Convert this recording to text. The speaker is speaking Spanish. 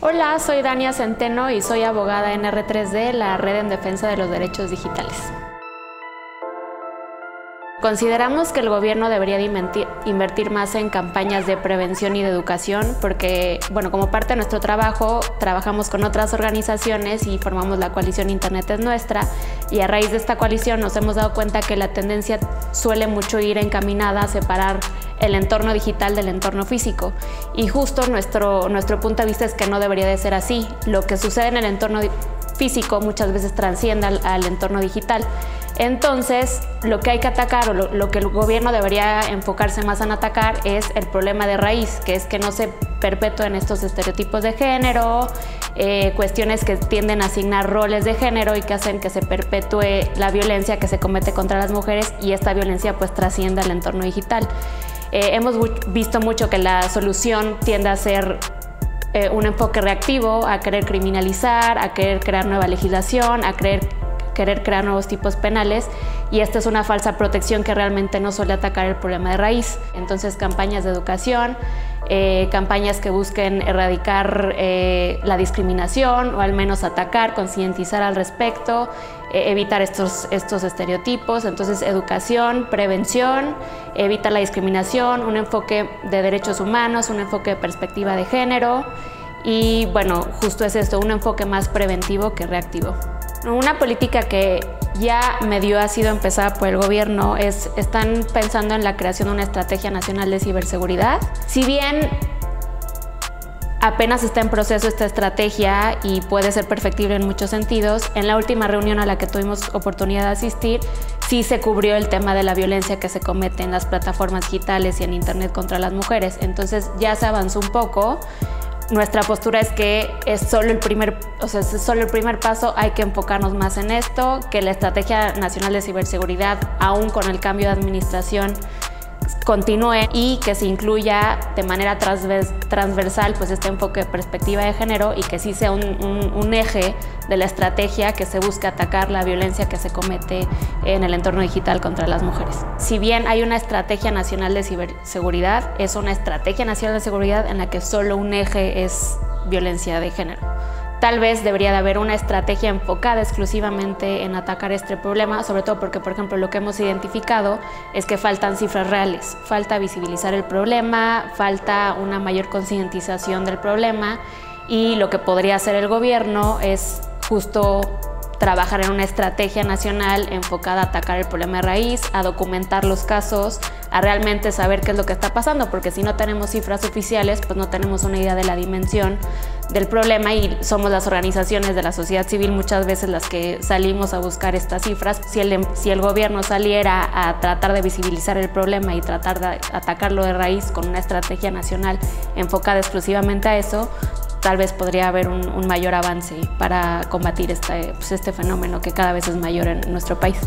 Hola, soy Dania Centeno y soy abogada en R3D, la Red en Defensa de los Derechos Digitales. Consideramos que el gobierno debería de invertir más en campañas de prevención y de educación porque, bueno, como parte de nuestro trabajo, trabajamos con otras organizaciones y formamos la coalición Internet es Nuestra y a raíz de esta coalición nos hemos dado cuenta que la tendencia suele mucho ir encaminada a separar el entorno digital del entorno físico y justo nuestro, nuestro punto de vista es que no debería de ser así. Lo que sucede en el entorno físico muchas veces transciende al, entorno digital. Entonces, lo que hay que atacar o lo, que el gobierno debería enfocarse más en atacar es el problema de raíz, que es que no se perpetúen estos estereotipos de género, eh, cuestiones que tienden a asignar roles de género y que hacen que se perpetúe la violencia que se comete contra las mujeres y esta violencia pues trascienda al entorno digital. Eh, hemos visto mucho que la solución tiende a ser eh, un enfoque reactivo, a querer criminalizar, a querer crear nueva legislación, a querer, querer crear nuevos tipos penales y esta es una falsa protección que realmente no suele atacar el problema de raíz. Entonces campañas de educación, eh, campañas que busquen erradicar eh, la discriminación o al menos atacar, concientizar al respecto, evitar estos, estos estereotipos. Entonces educación, prevención, evitar la discriminación, un enfoque de derechos humanos, un enfoque de perspectiva de género y bueno, justo es esto, un enfoque más preventivo que reactivo. Una política que ya medio ha sido empezada por el gobierno es, están pensando en la creación de una estrategia nacional de ciberseguridad. Si bien apenas está en proceso esta estrategia y puede ser perfectible en muchos sentidos, en la última reunión a la que tuvimos oportunidad de asistir, sí se cubrió el tema de la violencia que se comete en las plataformas digitales y en Internet contra las mujeres. Entonces ya se avanzó un poco nuestra postura es que es solo el primer, o sea, es solo el primer paso, hay que enfocarnos más en esto, que la Estrategia Nacional de Ciberseguridad, aún con el cambio de administración, continúe y que se incluya de manera transversal pues este enfoque de perspectiva de género y que sí sea un, eje de la estrategia que se busque atacar la violencia que se comete en el entorno digital contra las mujeres. Si bien hay una estrategia nacional de ciberseguridad, es una estrategia nacional de seguridad en la que solo un eje es violencia de género. Tal vez debería de haber una estrategia enfocada exclusivamente en atacar este problema, sobre todo porque, por ejemplo, lo que hemos identificado es que faltan cifras reales, falta visibilizar el problema, falta una mayor concientización del problema y lo que podría hacer el gobierno es justo trabajar en una estrategia nacional enfocada a atacar el problema de raíz, a documentar los casos, a realmente saber qué es lo que está pasando, porque si no tenemos cifras oficiales, pues no tenemos una idea de la dimensión del problema y somos las organizaciones de la sociedad civil muchas veces las que salimos a buscar estas cifras. Si el, si el gobierno saliera a tratar de visibilizar el problema y tratar de atacarlo de raíz con una estrategia nacional enfocada exclusivamente a eso, tal vez podría haber un, mayor avance para combatir este, pues, este fenómeno que cada vez es mayor en nuestro país.